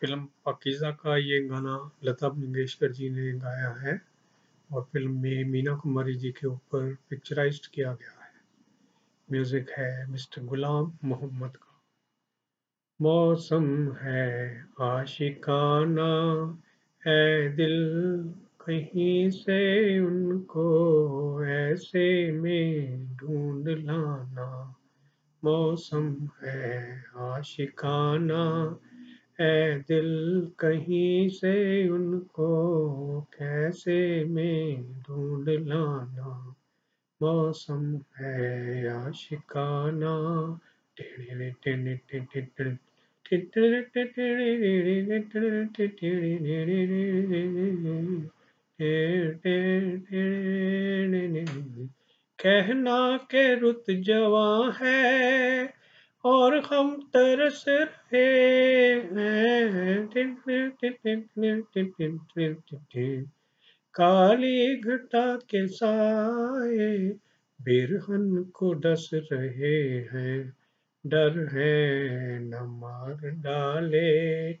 Film पाकिज़ा का ये गाना लता मंगेशकर जी ने गाया है और फ़िल्म में मीना कुमारी जी के ऊपर पिक्चराइज्ड किया गया है। म्यूज़िक है मिस्टर गुलाम मोहम्मद का। मौसम है आशिकाना है दिल कहीं से उनको ऐसे में ढूंढ लाना। मौसम है आशिकाना है दिल कहीं से उनको कैसे में ढूंढ लाना मौसम है आशिकाना कहना के रुत जवा है और हम तरस रहे हैं। काली घटा के साए, बिरहन को डस रहे हैं। डर है न मार डाले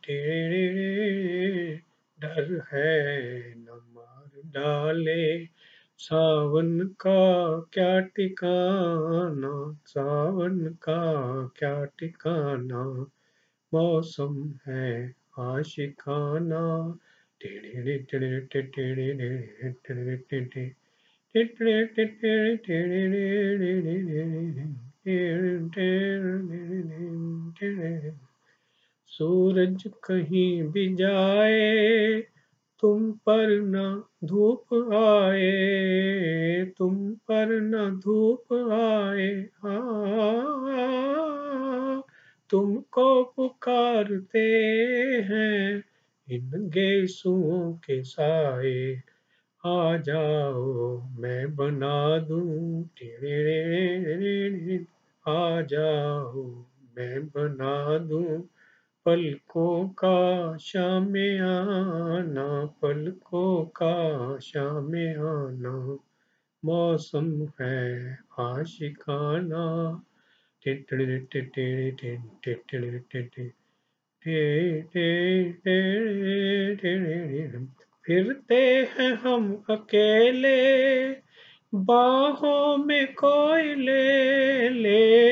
डर है न मार डाले सावन का क्या टिकाना सावन का क्या टिकाना मौसम है आशिकाना। सूरज कहीं भी जाए तुम पर न धूप आए, तुम पर न धूप आए हाँ। तुमको पुकारते हैं इन गेसुओं के साए। आ जाओ, मैं बना दूँ आ जाओ, मैं बना दूँ पलकों का शाम आना पलकों का शाम आना मौसम है आशिकाना फिरते हैं हम अकेले बाहों में कोयले ले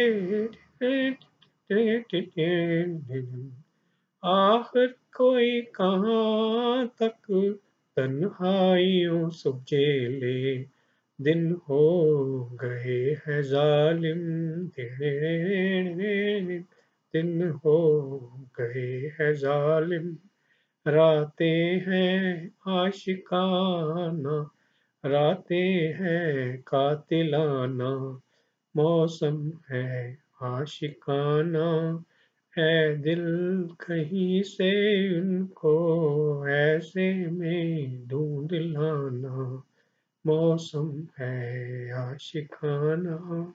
आखिर कोई कहाँ तक तन्हाइयों सुझेले दिन हो गए हैं जालिम दिन हो गए है जालिम। रातें हैं आशिकाना, रातें हैं कातिलाना। मौसम है आशिकाना है दिल कहीं से उनको ऐसे में ढूंढ लाना मौसम है आशिकाना।